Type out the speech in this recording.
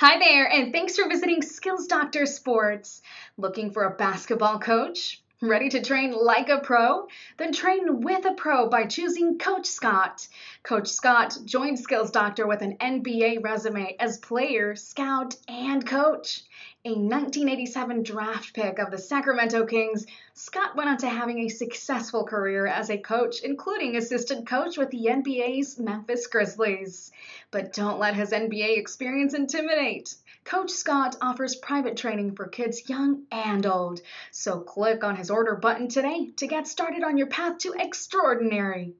Hi there, and thanks for visiting Skills Doctor Sports. Looking for a basketball coach? Mm-hmm. Ready to train like a pro? Then train with a pro by choosing Coach Scott. Coach Scott joined Skills Doctor with an NBA resume as player, scout, and coach. A 1987 draft pick of the Sacramento Kings, Scott went on to having a successful career as a coach, including assistant coach with the NBA's Memphis Grizzlies. But don't let his NBA experience intimidate. Coach Scott offers private training for kids young and old. So click on his order button today to get started on your path to extraordinary.